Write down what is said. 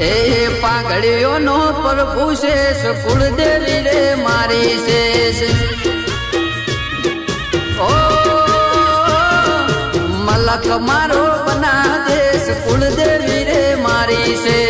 એ પાંગડીઓનો પ્રભુ શેષ, કુળદેવી રે મારી શેષ. ઓ, મલક મારો બના દેશ કુળદેવી રે મારી શેષ.